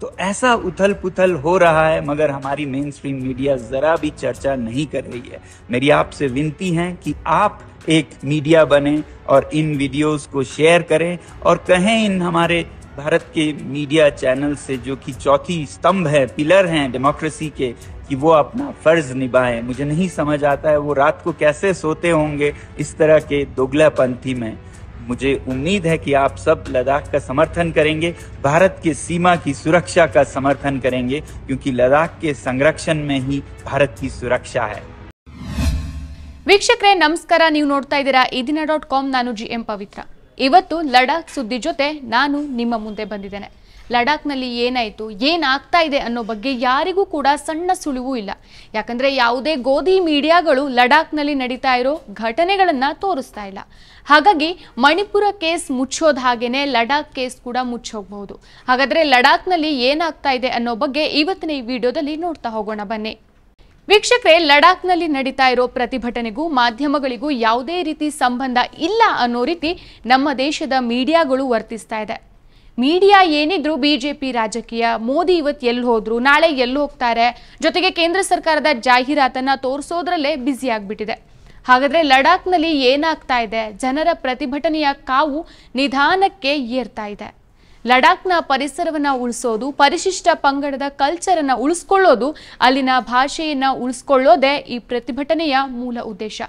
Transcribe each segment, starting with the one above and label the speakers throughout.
Speaker 1: तो ऐसा उथल पुथल हो रहा है, मगर हमारी मेन स्ट्रीम मीडिया जरा भी चर्चा नहीं कर रही है। मेरी आपसे विनती है कि आप एक मीडिया बने और इन वीडियोस को शेयर करें और कहें इन हमारे भारत के मीडिया चैनल से, जो कि चौथी स्तंभ है पिलर हैं डेमोक्रेसी के, कि वो अपना फ़र्ज़ निभाएँ। मुझे नहीं समझ आता है वो रात को कैसे सोते होंगे, इस तरह के दोगलापंथी में। मुझे उम्मीद है कि आप सब लद्दाख का समर्थन करेंगे भारत की सीमा की सुरक्षा का समर्थन करेंगे क्योंकि लद्दाख के संरक्षण में ही भारत की सुरक्षा है
Speaker 2: ವೀಕ್ಷಕರೇ ನಮಸ್ಕಾರ ನೀವು ನೋಡ್ತಾ ಇದ್ದೀರಾ ಈ ದಿನ ಡಾಟ್ ಕಾಮ್ ನಾನು ಜಿ ಎಂ ಪವಿತ್ರ ಇವತ್ತು ಲಡಾಖ್ ಸುದ್ದಿ ಜೊತೆ ನಾನು ನಿಮ್ಮ ಮುಂದೆ ಬಂದಿದ್ದೇನೆ ಲಡಾಖ್ನಲ್ಲಿ ಏನಾಯಿತು, ಏನಾಗ್ತಾ ಇದೆ ಅನ್ನೋ ಬಗ್ಗೆ ಯಾರಿಗೂ ಕೂಡ ಸಣ್ಣ ಸುಳಿವು ಇಲ್ಲ. ಯಾಕಂದರೆ ಯಾವುದೇ ಗೋಧಿ ಮೀಡಿಯಾಗಳು ಲಡಾಖ್ನಲ್ಲಿ ನಡೀತಾ ಇರೋ ಘಟನೆಗಳನ್ನು ತೋರಿಸ್ತಾ ಇಲ್ಲ. ಹಾಗಾಗಿ ಮಣಿಪುರ ಕೇಸ್ ಮುಚ್ಚೋದ ಹಾಗೇನೆ ಲಡಾಖ್ ಕೇಸ್ ಕೂಡ ಮುಚ್ಚೋಗ್ಬಹುದು. ಹಾಗಾದರೆ ಲಡಾಖ್ನಲ್ಲಿ ಏನಾಗ್ತಾ ಇದೆ ಅನ್ನೋ ಬಗ್ಗೆ ಇವತ್ತಿನ ಈ ವಿಡಿಯೋದಲ್ಲಿ ನೋಡ್ತಾ ಹೋಗೋಣ, ಬನ್ನಿ. ವೀಕ್ಷಕರೇ, ಲಡಾಖ್ನಲ್ಲಿ ನಡೀತಾ ಇರೋ ಪ್ರತಿಭಟನೆಗೂ ಮಾಧ್ಯಮಗಳಿಗೂ ಯಾವುದೇ ರೀತಿ ಸಂಬಂಧ ಇಲ್ಲ ಅನ್ನೋ ರೀತಿ ನಮ್ಮ ದೇಶದ ಮೀಡಿಯಾಗಳು ವರ್ತಿಸ್ತಾ ಇದೆ. ಮೀಡಿಯಾ ಏನಿದ್ರು ಬಿಜೆಪಿ ರಾಜಕೀಯ, ಮೋದಿ ಇವತ್ತು ಎಲ್ಲಿ ಹೋದ್ರು, ನಾಳೆ ಎಲ್ಲಿ ಹೋಗ್ತಾರೆ, ಜೊತೆಗೆ ಕೇಂದ್ರ ಸರ್ಕಾರದ ಜಾಹೀರಾತನ್ನ ತೋರಿಸೋದ್ರಲ್ಲೇ ಬ್ಯುಸಿ ಆಗ್ಬಿಟ್ಟಿದೆ. ಹಾಗಾದ್ರೆ ಲಡಾಖ್ನಲ್ಲಿ ಏನಾಗ್ತಾ ಇದೆ? ಜನರ ಪ್ರತಿಭಟನೆಯ ಕಾವು ನಿಧಾನಕ್ಕೆ ಏರ್ತಾ ಇದೆ. ಲಡಾಖ್ನ ಪರಿಸರವನ್ನ ಉಳಿಸೋದು, ಪರಿಶಿಷ್ಟ ಪಂಗಡದ ಕಲ್ಚರನ್ನ ಉಳಿಸ್ಕೊಳ್ಳೋದು, ಅಲ್ಲಿನ ಭಾಷೆಯನ್ನ ಉಳಿಸ್ಕೊಳ್ಳೋದೇ ಈ ಪ್ರತಿಭಟನೆಯ ಮೂಲ ಉದ್ದೇಶ.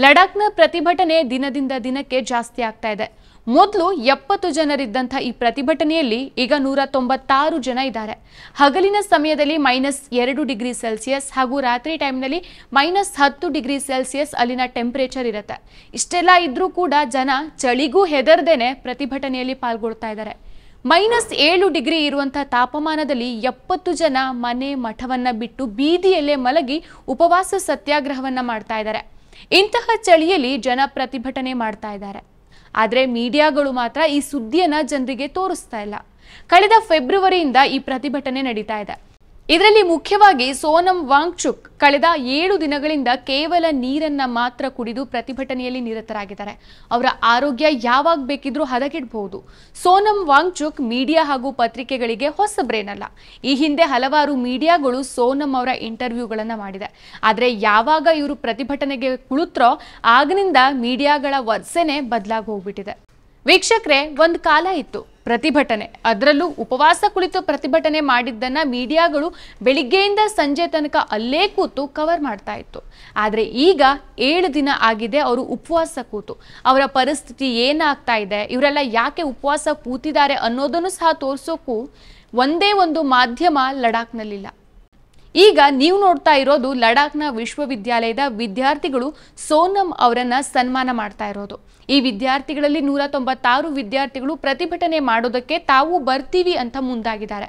Speaker 2: ಲಡಾಖ್ನ ಪ್ರತಿಭಟನೆ ದಿನದಿಂದ ದಿನಕ್ಕೆ ಜಾಸ್ತಿ ಆಗ್ತಾ ಇದೆ. ಮೊದಲು ಎಪ್ಪತ್ತು ಜನರಿದ್ದಂಥ ಈ ಪ್ರತಿಭಟನೆಯಲ್ಲಿ ಈಗ ನೂರ ತೊಂಬತ್ತಾರು ಜನ ಇದ್ದಾರೆ. ಹಗಲಿನ ಸಮಯದಲ್ಲಿ ಮೈನಸ್ ಎರಡು ಡಿಗ್ರಿ ಸೆಲ್ಸಿಯಸ್ ಹಾಗೂ ರಾತ್ರಿ ಟೈಮ್ನಲ್ಲಿ ಮೈನಸ್ ಹತ್ತು ಡಿಗ್ರಿ ಸೆಲ್ಸಿಯಸ್ ಅಲ್ಲಿನ ಟೆಂಪರೇಚರ್ ಇರುತ್ತೆ. ಇಷ್ಟೆಲ್ಲ ಇದ್ರೂ ಕೂಡ ಜನ ಚಳಿಗೂ ಹೆದರ್ದೇನೆ ಪ್ರತಿಭಟನೆಯಲ್ಲಿ ಪಾಲ್ಗೊಳ್ತಾ ಇದ್ದಾರೆ. ಮೈನಸ್ ಏಳು ಡಿಗ್ರಿ ಇರುವಂತಹ ತಾಪಮಾನದಲ್ಲಿ ಎಪ್ಪತ್ತು ಜನ ಮನೆ ಮಠವನ್ನ ಬಿಟ್ಟು ಬೀದಿಯಲ್ಲೇ ಮಲಗಿ ಉಪವಾಸ ಸತ್ಯಾಗ್ರಹವನ್ನ ಮಾಡ್ತಾ ಇದ್ದಾರೆ. ಇಂತಹ ಚಳಿಯಲ್ಲಿ ಜನ ಪ್ರತಿಭಟನೆ ಮಾಡ್ತಾ ಇದ್ದಾರೆ. ಆದರೆ ಮೀಡಿಯಾಗಳು ಮಾತ್ರ ಈ ಸುದ್ದಿಯನ್ನು ಜನರಿಗೆ ತೋರಿಸ್ತಾ ಇಲ್ಲ. ಕಳೆದ ಫೆಬ್ರವರಿಯಿಂದ ಈ ಪ್ರತಿಭಟನೆ ನಡೀತಾ ಇದೆ. ಇದರಲ್ಲಿ ಮುಖ್ಯವಾಗಿ ಸೋನಂ ವಾಂಗ್ಚುಕ್ ಕಳೆದ ಏಳು ದಿನಗಳಿಂದ ಕೇವಲ ನೀರನ್ನ ಮಾತ್ರ ಕುಡಿದು ಪ್ರತಿಭಟನೆಯಲ್ಲಿ ನಿರತರಾಗಿದ್ದಾರೆ. ಅವರ ಆರೋಗ್ಯ ಯಾವಾಗ ಬೇಕಿದ್ರೂ ಹದಗೆಡಬಹುದು. ಸೋನಂ ವಾಂಗ್ಚುಕ್ ಮೀಡಿಯಾ ಹಾಗೂ ಪತ್ರಿಕೆಗಳಿಗೆ ಹೊಸಬ್ರೇನಲ್ಲ ಈ ಹಿಂದೆ ಹಲವಾರು ಮೀಡಿಯಾಗಳು ಸೋನಂ ಅವರ ಇಂಟರ್ವ್ಯೂಗಳನ್ನು ಮಾಡಿದೆ. ಆದರೆ ಯಾವಾಗ ಇವರು ಪ್ರತಿಭಟನೆಗೆ ಕುಳಿತ್ರೋ ಆಗಿನಿಂದ ಮೀಡಿಯಾಗಳ ವರ್ಸೆನೆ ಬದಲಾಗಿ ಹೋಗ್ಬಿಟ್ಟಿದೆ. ವೀಕ್ಷಕರೇ, ಒಂದು ಕಾಲ ಇತ್ತು. ಪ್ರತಿಭಟನೆ. ಅದರಲ್ಲೂ ಉಪವಾಸ ಕುಳಿತು ಪ್ರತಿಭಟನೆ ಮಾಡಿದ್ದನ್ನು ಮೀಡಿಯಾಗಳು ಬೆಳಿಗ್ಗೆಯಿಂದ ಸಂಜೆ ತನಕ ಅಲ್ಲೇ ಕೂತು ಕವರ್ ಮಾಡ್ತಾ ಇತ್ತು. ಆದರೆ ಈಗ ಏಳು ದಿನ ಆಗಿದೆ ಅವರು ಉಪವಾಸ ಕೂತು. ಅವರ ಪರಿಸ್ಥಿತಿ ಏನಾಗ್ತಾ ಇದೆ, ಇವರೆಲ್ಲ ಯಾಕೆ ಉಪವಾಸ ಕೂತಿದ್ದಾರೆ ಅನ್ನೋದನ್ನು ಸಹ ತೋರಿಸೋಕ್ಕೂ ಒಂದೇ ಒಂದು ಮಾಧ್ಯಮ ಲಡಾಖ್ನಲ್ಲಿಲ್ಲ. ಈಗ ನೀವು ನೋಡ್ತಾ ಇರೋದು ಲಡಾಖ್ನ ವಿಶ್ವವಿದ್ಯಾಲಯದ ವಿದ್ಯಾರ್ಥಿಗಳು ಸೋನಂ ಅವರನ್ನ ಸನ್ಮಾನ ಮಾಡ್ತಾ ಇರೋದು ಈ ವಿದ್ಯಾರ್ಥಿಗಳಲ್ಲಿ ನೂರ ತೊಂಬತ್ತಾರು ವಿದ್ಯಾರ್ಥಿಗಳು ಪ್ರತಿಭಟನೆ ಮಾಡೋದಕ್ಕೆ ತಾವು ಬರ್ತೀವಿ ಅಂತ ಮುಂದಾಗಿದ್ದಾರೆ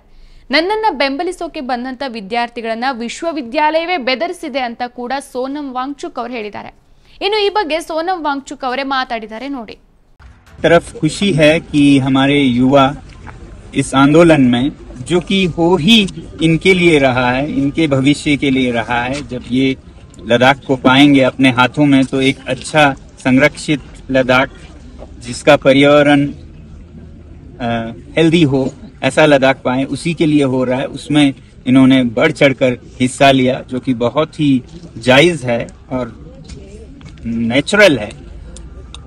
Speaker 2: ನನ್ನನ್ನ ಬೆಂಬಲಿಸೋಕೆ ಬಂದಂತ ವಿದ್ಯಾರ್ಥಿಗಳನ್ನ ವಿಶ್ವವಿದ್ಯಾಲಯವೇ ಬೆದರಿಸಿದೆ ಅಂತ ಕೂಡ ಸೋನಂ ವಾಂಗ್ಚುಕ್ ಅವರು ಹೇಳಿದ್ದಾರೆ ಇನ್ನು ಈ ಬಗ್ಗೆ ಸೋನಂ ವಾಂಗ್ಚುಕ್ ಅವರೇ ಮಾತಾಡಿದ್ದಾರೆ ನೋಡಿ
Speaker 1: तरफ खुशी है कि हमारे युवा इस आंदोलन में जो कि हो ही इनके लिए रहा है, इनके भविष्य के लिए रहा है। जब ये लद्दाख को पाएँगे अपने हाथों में तो एक अच्छा संरक्षित लद्दाख, जिसका पर्यावरण हेल्दी हो, ऐसा लद्दाख पाए, उसी के लिए हो रहा है। उसमें इन्होंने बढ़ चढ़कर हिस्सा लिया, जो कि बहुत ही जायज़ है और नेचुरल है।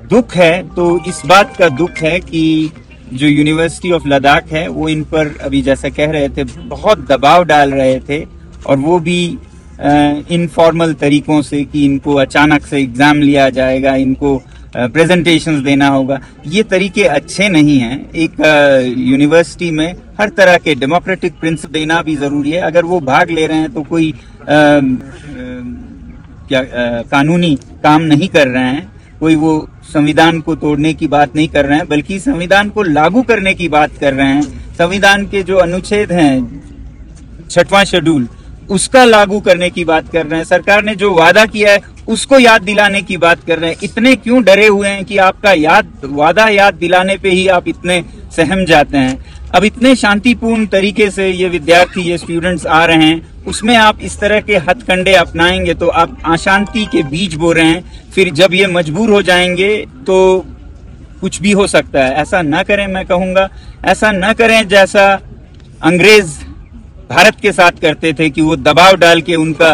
Speaker 1: दुख है तो इस बात का दुख है कि जो यूनिवर्सिटी ऑफ़ लद्दाख है वो इन पर अभी जैसा कह रहे थे बहुत दबाव डाल रहे थे और वो भी इनफॉर्मल तरीकों से कि इनको अचानक से एग्ज़ाम लिया जाएगा इनको प्रेजेंटेशंस देना होगा। ये तरीके अच्छे नहीं हैं। एक यूनिवर्सिटी में हर तरह के डेमोक्रेटिक प्रिंसिपल देना भी ज़रूरी है। अगर वो भाग ले रहे हैं तो कोई अ, अ, क्या अ, कानूनी काम नहीं कर रहे हैं। कोई वो संविधान को तोड़ने की बात नहीं कर रहे हैं, बल्कि संविधान को लागू करने की बात कर रहे हैं। संविधान के जो अनुच्छेद हैं, छठवां शेड्यूल, उसका लागू करने की बात कर रहे हैं। सरकार ने जो वादा किया है, उसको याद दिलाने की बात कर रहे हैं। इतने क्यों डरे हुए हैं कि आपका याद, वादा याद दिलाने पे ही आप इतने सहम जाते हैं। अब इतने शांतिपूर्ण तरीके से ये विद्यार्थी, ये स्टूडेंट्स आ रहे हैं, उसमें आप इस तरह के हथकंडे अपनाएँगे तो आप अशांति के बीज बो रहे हैं। फिर जब ये मजबूर हो जाएँगे तो कुछ भी हो सकता है। ऐसा ना करें, मैं कहूँगा, ऐसा ना करें जैसा अंग्रेज़ भारत के साथ करते थे कि वो दबाव डाल के उनका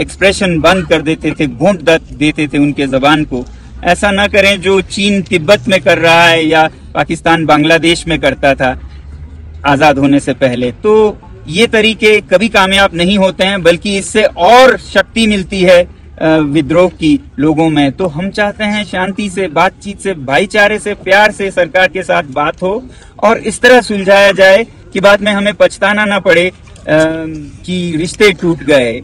Speaker 1: एक्सप्रेशन बंद कर देते थे, घोंट देते थे उनके जबान को। ऐसा ना करें जो चीन तिब्बत में कर रहा है या पाकिस्तान बांग्लादेश में करता था, आज़ाद होने से पहले। तो ये तरीके कभी कामयाब नहीं होते हैं, बल्कि इससे और शक्ति मिलती है विद्रोह की लोगों में। तो हम चाहते हैं शांति से, बातचीत से, भाईचारे से, प्यार से सरकार के साथ बात हो, और इस तरह सुलझाया जाए कि बाद में हमें पछताना ना पड़े कि रिश्ते टूट गए।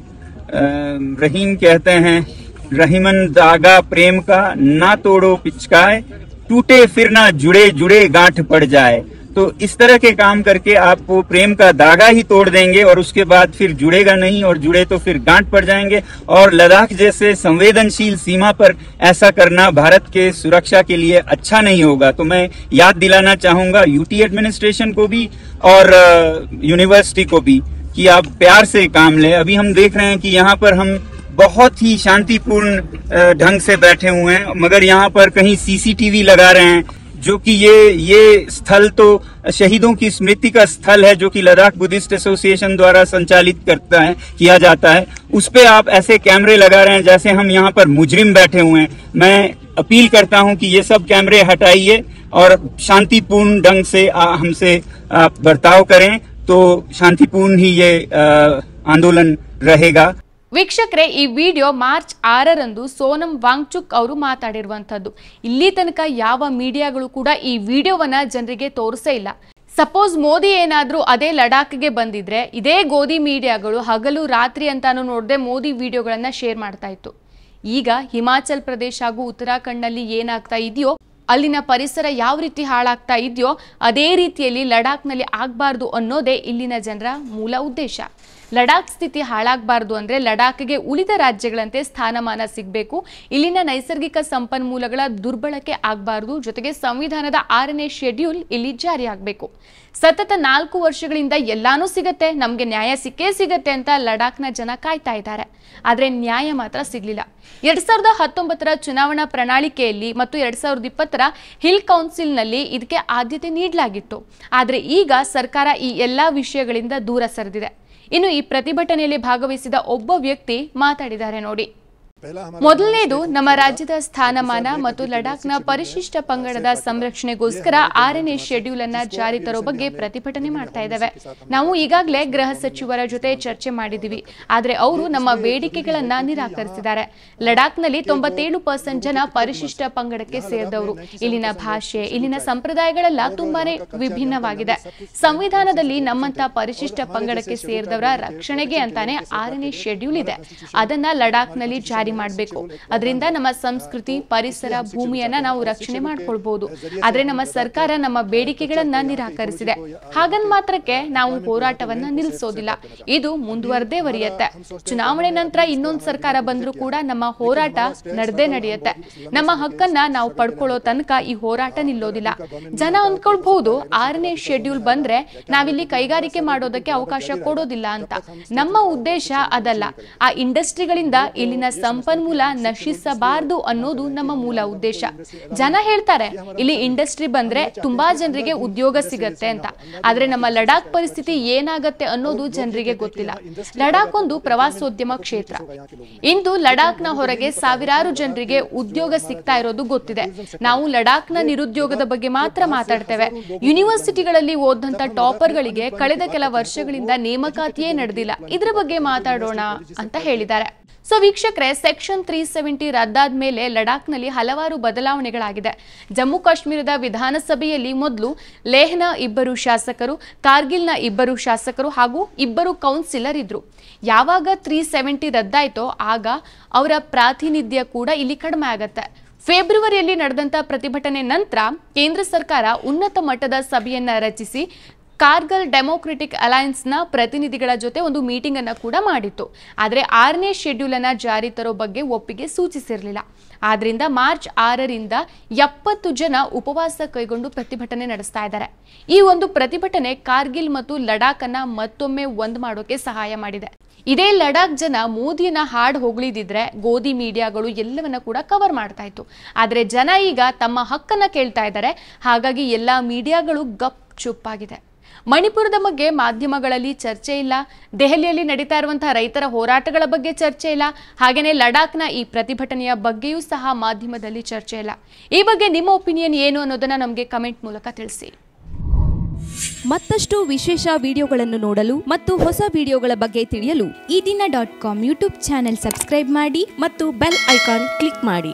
Speaker 1: रहीम कहते हैं, रहीमन दागा प्रेम का ना तोड़ो पिचकाए टूटे फिर ना जुड़े जुड़े गांठ पड़ जाए। तो इस तरह के काम करके आप प्रेम का दागा ही तोड़ देंगे और उसके बाद फिर जुड़ेगा नहीं और जुड़े तो फिर गांठ पड़ जाएँगे। और लद्दाख जैसे संवेदनशील सीमा पर ऐसा करना भारत के सुरक्षा के लिए अच्छा नहीं होगा। तो मैं याद दिलाना चाहूँगा यूटी एडमिनिस्ट्रेशन को भी और यूनिवर्सिटी को भी कि आप प्यार से काम लें। अभी हम देख रहे हैं कि यहाँ पर हम बहुत ही शांतिपूर्ण ढंग से बैठे हुए हैं। मगर यहाँ पर कहीं सीसीटीवी लगा रहे हैं, जो कि ये ये स्थल तो शहीदों की स्मृति का स्थल है, जो कि लद्दाख बुद्धिस्ट एसोसिएशन द्वारा संचालित करता है, किया जाता है। उस पर आप ऐसे कैमरे लगा रहे हैं जैसे हम यहाँ पर मुजरिम बैठे हुए हैं। मैं अपील करता हूँ कि ये सब कैमरे हटाइए और शांतिपूर्ण ढंग से हमसे बर्ताव करें तो शांतिपूर्ण ही ये आंदोलन रहेगा।
Speaker 2: ವೀಕ್ಷಕರೇ, ಈ ವಿಡಿಯೋ ಮಾರ್ಚ್ ಆರರಂದು ಸೋನಂ ವಾಂಗ್ಚುಕ್ ಅವರು ಮಾತಾಡಿರುವಂಥದ್ದು. ಇಲ್ಲಿ ತನಕ ಯಾವ ಮೀಡಿಯಾಗಳು ಕೂಡ ಈ ವಿಡಿಯೋವನ್ನ ಜನರಿಗೆ ತೋರಿಸೇ ಇಲ್ಲ. ಸಪೋಸ್ ಮೋದಿ ಏನಾದ್ರೂ ಅದೇ ಲಡಾಖ್ಗೆ ಬಂದಿದ್ರೆ, ಇದೇ ಗೋಧಿ ಮೀಡಿಯಾಗಳು ಹಗಲು ರಾತ್ರಿ ಅಂತಾನು ನೋಡದೆ ಮೋದಿ ವಿಡಿಯೋಗಳನ್ನ ಶೇರ್ ಮಾಡ್ತಾ ಇತ್ತು. ಈಗ ಹಿಮಾಚಲ್ ಪ್ರದೇಶ ಹಾಗೂ ಉತ್ತರಾಖಂಡ್ನಲ್ಲಿ ಏನಾಗ್ತಾ ಇದೆಯೋ, ಅಲ್ಲಿನ ಪರಿಸರ ಯಾವ ರೀತಿ ಹಾಳಾಗ್ತಾ ಇದೆಯೋ, ಅದೇ ರೀತಿಯಲ್ಲಿ ಲಡಾಖ್ನಲ್ಲಿ ಆಗಬಾರ್ದು ಅನ್ನೋದೇ ಇಲ್ಲಿನ ಜನರ ಮೂಲ ಉದ್ದೇಶ. ಲಡಾಖ್ ಸ್ಥಿತಿ ಹಾಳಾಗಬಾರದು ಅಂದರೆ ಲಡಾಖ್ಗೆ ಉಳಿದ ರಾಜ್ಯಗಳಂತೆ ಸ್ಥಾನಮಾನ ಸಿಗಬೇಕು. ಇಲ್ಲಿನ ನೈಸರ್ಗಿಕ ಸಂಪನ್ಮೂಲಗಳ ದುರ್ಬಳಕೆ ಆಗಬಾರದು. ಜೊತೆಗೆ ಸಂವಿಧಾನದ ಆರನೇ ಶೆಡ್ಯೂಲ್ ಇಲ್ಲಿ ಜಾರಿಯಾಗಬೇಕು ಸತತ ನಾಲ್ಕು ವರ್ಷಗಳಿಂದ ಎಲ್ಲಾನು ಸಿಗತ್ತೆ, ನಮಗೆ ನ್ಯಾಯ ಸಿಕ್ಕೇ ಸಿಗತ್ತೆ ಅಂತ ಲಡಾಖ್ನ ಜನ ಕಾಯ್ತಾ ಇದ್ದಾರೆ. ಆದ್ರೆ ನ್ಯಾಯ ಮಾತ್ರ ಸಿಗ್ಲಿಲ್ಲ. ಎರಡ್ ಸಾವಿರದ ಹತ್ತೊಂಬತ್ತರ ಚುನಾವಣಾ ಪ್ರಣಾಳಿಕೆಯಲ್ಲಿ ಮತ್ತು ಎರಡ್ ಸಾವಿರದ ಇಪ್ಪತ್ತರ ಹಿಲ್ ಕೌನ್ಸಿಲ್ನಲ್ಲಿ ಇದಕ್ಕೆ ಆದ್ಯತೆ ನೀಡಲಾಗಿತ್ತು. ಆದ್ರೆ ಈಗ ಸರ್ಕಾರ ಈ ಎಲ್ಲಾ ವಿಷಯಗಳಿಂದ ದೂರ ಸರಿದಿದೆ. ಇನ್ನು ಪ್ರತಿಭಟನೆಯಲ್ಲಿ ಭಾಗವಹಿಸಿದ ಒಬ್ಬ ವ್ಯಕ್ತಿ ಮಾತಾಡಿದ್ದಾರೆ ನೋಡಿ. ಮೊದಲನೇದು ನಮ್ಮ ರಾಜ್ಯದ ಸ್ಥಾನಮಾನ ಮತ್ತು ಲಡಾಖ್ನ ಪರಿಶಿಷ್ಟ ಪಂಗಡದ ಸಂರಕ್ಷಣೆಗೋಸ್ಕರ ಆರನೇ ಶೆಡ್ಯೂಲ್ ಅನ್ನ ಜಾರಿ ತರೋ ಬಗ್ಗೆ ಪ್ರತಿಭಟನೆ ಮಾಡ್ತಾ ಇದ್ದೇವೆ ನಾವು ಈಗಾಗಲೇ ಗೃಹ ಸಚಿವರ ಜೊತೆ ಚರ್ಚೆ ಮಾಡಿದೀವಿ. ಆದರೆ ಅವರು ನಮ್ಮ ಬೇಡಿಕೆಗಳನ್ನ ನಿರಾಕರಿಸಿದ್ದಾರೆ. ಲಡಾಖ್ನಲ್ಲಿ ತೊಂಬತ್ತೇಳು ಪರ್ಸೆಂಟ್ ಜನ ಪರಿಶಿಷ್ಟ ಪಂಗಡಕ್ಕೆ ಸೇರಿದವರು. ಇಲ್ಲಿನ ಭಾಷೆ, ಇಲ್ಲಿನ ಸಂಪ್ರದಾಯಗಳೆಲ್ಲ ತುಂಬಾನೇ ವಿಭಿನ್ನವಾಗಿದೆ. ಸಂವಿಧಾನದಲ್ಲಿ ನಮ್ಮಂತ ಪರಿಶಿಷ್ಟ ಪಂಗಡಕ್ಕೆ ಸೇರಿದವರ ರಕ್ಷಣೆಗೆ ಅಂತಾನೆ ಆರನೇ ಶೆಡ್ಯೂಲ್ ಇದೆ. ಅದನ್ನ ಲಡಾಖ್ನಲ್ಲಿ ಜಾರಿ ಮಾಡಬೇಕು. ಅದರಿಂದ ನಮ್ಮ ಸಂಸ್ಕೃತಿ ಪರಿಸರ ಭೂಮಿಯನ್ನ ನಾವು ರಕ್ಷಣೆ ಮಾಡ್ಕೊಳ್ಬಹುದು ಆದ್ರೆ ನಮ್ಮ ಸರ್ಕಾರ ನಮ್ಮ ಬೇಡಿಕೆಗಳನ್ನ ನಿರಾಕರಿಸಿದೆ. ಹಾಗನ್ ಮಾತ್ರಕ್ಕೆ ನಾವು ಹೋರಾಟವನ್ನ ನಿಲ್ಲಿಸೋದಿಲ್ಲ. ಇದು ಮುಂದುವರೆದೇ ವರಿಯತ್ತೆ. ಚುನಾವಣೆ ನಂತರ ಇನ್ನೊಂದು ಸರ್ಕಾರ ಬಂದ್ರೂ ಕೂಡ ನಮ್ಮ ಹೋರಾಟ ನಡೆದೇ ನಡೆಯುತ್ತೆ. ನಮ್ಮ ಹಕ್ಕನ್ನ ನಾವು ಪಡ್ಕೊಳ್ಳೋ ತನಕ ಈ ಹೋರಾಟ ನಿಲ್ಲೋದಿಲ್ಲ. ಜನ ಅಂದ್ಕೊಳ್ಬಹುದು ಆರನೇ ಶೆಡ್ಯೂಲ್ ಬಂದ್ರೆ ನಾವಿಲ್ಲಿ ಕೈಗಾರಿಕೆ ಮಾಡೋದಕ್ಕೆ ಅವಕಾಶ ಕೊಡೋದಿಲ್ಲ ಅಂತ. ನಮ್ಮ ಉದ್ದೇಶ ಅದಲ್ಲ ಆ ಇಂಡಸ್ಟ್ರಿಗಳಿಂದ ಇಲ್ಲಿನ ಸಂಪನ್ಮೂಲ ನಶಿಸಬಾರದು ಅನ್ನೋದು ನಮ್ಮ ಮೂಲ ಉದ್ದೇಶ. ಜನ ಹೇಳ್ತಾರೆ, ಇಲ್ಲಿ ಇಂಡಸ್ಟ್ರಿ ಬಂದ್ರೆ ತುಂಬಾ ಜನರಿಗೆ ಉದ್ಯೋಗ ಸಿಗತ್ತೆ ಅಂತ. ಆದ್ರೆ ನಮ್ಮ ಲಡಾಖ್ ಪರಿಸ್ಥಿತಿ ಏನಾಗತ್ತೆ ಅನ್ನೋದು ಜನರಿಗೆ ಗೊತ್ತಿಲ್ಲ. ಲಡಾಖ್ ಒಂದು ಪ್ರವಾಸೋದ್ಯಮ ಕ್ಷೇತ್ರ. ಇಂದು ಲಡಾಖ್ನ ಹೊರಗೆ ಸಾವಿರಾರು ಜನರಿಗೆ ಉದ್ಯೋಗ ಸಿಗ್ತಾ ಇರೋದು ಗೊತ್ತಿದೆ. ನಾವು ಲಡಾಖ್ನ ನಿರುದ್ಯೋಗದ ಬಗ್ಗೆ ಮಾತ್ರ ಮಾತಾಡ್ತೇವೆ. ಯೂನಿವರ್ಸಿಟಿಗಳಲ್ಲಿ ಓದಂತ ಟಾಪರ್ಗಳಿಗೆ ಕಳೆದ ಕೆಲ ವರ್ಷಗಳಿಂದ ನೇಮಕಾತಿಯೇ ನಡೆದಿಲ್ಲ. ಇದ್ರ ಬಗ್ಗೆ ಮಾತಾಡೋಣ ಅಂತ ಹೇಳಿದ್ದಾರೆ. ಸೊ ವೀಕ್ಷಕರೆ ಸೆಕ್ಷನ್ ತ್ರೀ ಸೆವೆಂಟಿ ರದ್ದಾದ ಮೇಲೆ ಲಡಾಖ್ನಲ್ಲಿ ಹಲವಾರು ಬದಲಾವಣೆಗಳಾಗಿದೆ. ಜಮ್ಮು ಕಾಶ್ಮೀರದ ವಿಧಾನಸಭೆಯಲ್ಲಿ ಮೊದಲು ಲೇಹ್ನ ಇಬ್ಬರು ಶಾಸಕರು, ಕಾರ್ಗಿಲ್ನ ಇಬ್ಬರು ಶಾಸಕರು ಹಾಗೂ ಇಬ್ಬರು ಕೌನ್ಸಿಲರ್ ಇದ್ರು. ಯಾವಾಗ ತ್ರೀ ಸೆವೆಂಟಿ ರದ್ದಾಯ್ತೋ ಆಗ ಅವರ ಪ್ರಾತಿನಿಧ್ಯ ಕೂಡ ಇಲ್ಲಿ ಕಡಿಮೆ ಆಗತ್ತೆ. ಫೆಬ್ರವರಿಯಲ್ಲಿ ನಡೆದಂತ ಪ್ರತಿಭಟನೆ ನಂತರ ಕೇಂದ್ರ ಸರ್ಕಾರ ಉನ್ನತ ಮಟ್ಟದ ಸಭೆಯನ್ನ ರಚಿಸಿ ಕಾರ್ಗಲ್ ಡೆಮೋಕ್ರೆಟಿಕ್ ಅಲಯನ್ಸ್ನ ಪ್ರತಿನಿಧಿಗಳ ಜೊತೆ ಒಂದು ಮೀಟಿಂಗ್ ಅನ್ನು ಕೂಡ ಮಾಡಿತ್ತು. ಆದರೆ ಆರನೇ ಶೆಡ್ಯೂಲ್ ಅನ್ನು ಜಾರಿ ತರೋ ಬಗ್ಗೆ ಒಪ್ಪಿಗೆ ಸೂಚಿಸಿರಲಿಲ್ಲ. ಆದ್ರಿಂದ ಮಾರ್ಚ್ ಆರರಿಂದ ಎಪ್ಪತ್ತು ಜನ ಉಪವಾಸ ಕೈಗೊಂಡು ಪ್ರತಿಭಟನೆ ನಡೆಸ್ತಾ ಇದ್ದಾರೆ. ಈ ಒಂದು ಪ್ರತಿಭಟನೆ ಕಾರ್ಗಿಲ್ ಮತ್ತು ಲಡಾಖ್ ಅನ್ನ ಮತ್ತೊಮ್ಮೆ ಒಂದ್ ಮಾಡೋಕೆ ಸಹಾಯ ಮಾಡಿದೆ. ಇದೇ ಲಡಾಖ್ ಜನ ಮೋದಿಯನ್ನ ಹಾಡ್ ಹೊಗಳಿದಿದ್ರೆ ಗೋಧಿ ಮೀಡಿಯಾಗಳು ಎಲ್ಲವನ್ನ ಕೂಡ ಕವರ್ ಮಾಡ್ತಾ ಇತ್ತು. ಆದರೆ ಜನ ಈಗ ತಮ್ಮ ಹಕ್ಕನ್ನ ಕೇಳ್ತಾ ಇದ್ದಾರೆ. ಹಾಗಾಗಿ ಎಲ್ಲಾ ಮೀಡಿಯಾಗಳು ಗಪ್ ಚುಪ್ಪಾಗಿದೆ ಮಣಿಪುರದ ಬಗ್ಗೆ ಮಾಧ್ಯಮಗಳಲ್ಲಿ ಚರ್ಚೆ ಇಲ್ಲ. ದೆಹಲಿಯಲ್ಲಿ ನಡೀತಾ ಇರುವಂತಹ ರೈತರ ಹೋರಾಟಗಳ ಬಗ್ಗೆ ಚರ್ಚೆ ಇಲ್ಲ. ಹಾಗೆಯೇ ಲಡಾಖ್ನ ಈ ಪ್ರತಿಭಟನೆಯ ಬಗ್ಗೆಯೂ ಸಹ ಮಾಧ್ಯಮದಲ್ಲಿ ಚರ್ಚೆ ಇಲ್ಲ. ಈ ಬಗ್ಗೆ ನಿಮ್ಮ ಒಪಿನಿಯನ್ ಏನು ಅನ್ನೋದನ್ನ ನಮಗೆ ಕಮೆಂಟ್ ಮೂಲಕ ತಿಳಿಸಿ.
Speaker 3: ಮತ್ತಷ್ಟು ವಿಶೇಷ ವಿಡಿಯೋಗಳನ್ನು ನೋಡಲು ಮತ್ತು ಹೊಸ ವಿಡಿಯೋಗಳ ಬಗ್ಗೆ ತಿಳಿಯಲು
Speaker 4: Eedina dot com YouTube channel subscribe ಮಾಡಿ
Speaker 3: ಮತ್ತು ಬೆಲ್ ಐಕಾನ್ ಕ್ಲಿಕ್ ಮಾಡಿ.